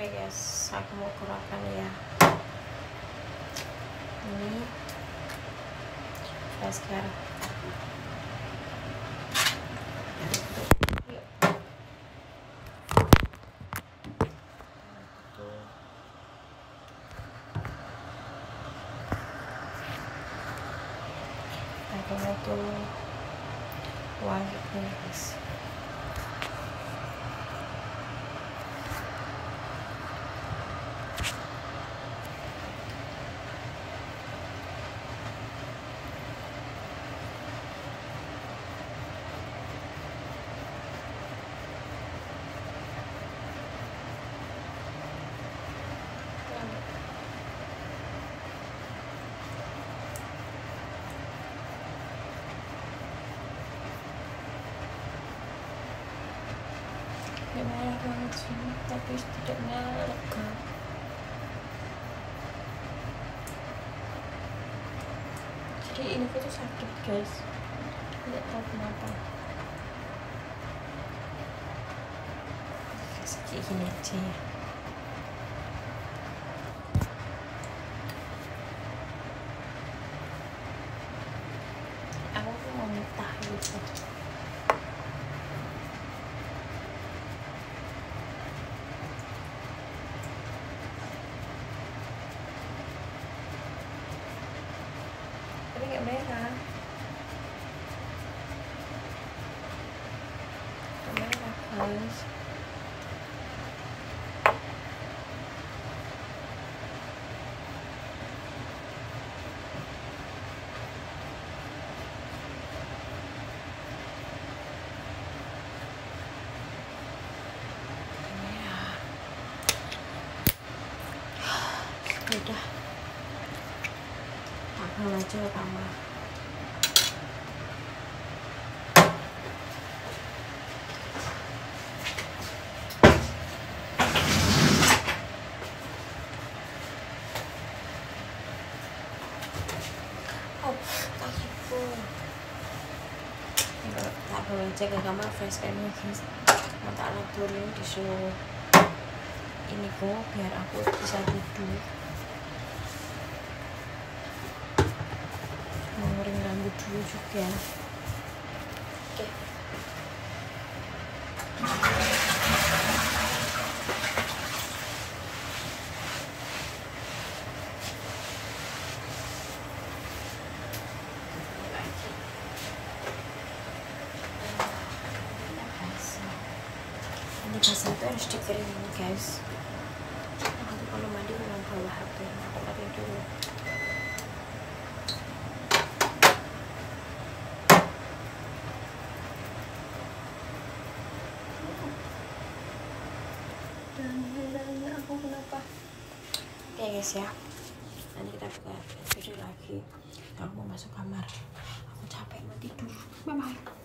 oke guys aku mau keluarkan ya ini Yuk. Tuh. Pakainya tuh wangi nih guys banget sih tapi setidaknya lega jadi ini tuh sakit guys. Tidak tahu kenapa kayak gini aja ya aku mau muntah gitu ones. Sudah. Tak pernah coba. Tak bawa aja ke kamar fresh guys. Mau tak laburin disuruh ini kok biar aku bisa tidur. Menguring rambut dulu juga. Oke. Ini basah tuh harus dikeringin guys. Aku kalau mandi memang bawa HP. Aku pakai dulu. dan aku kenapa oke guys ya nanti kita buka video lagi aku mau masuk kamar aku capek mau tidur bye bye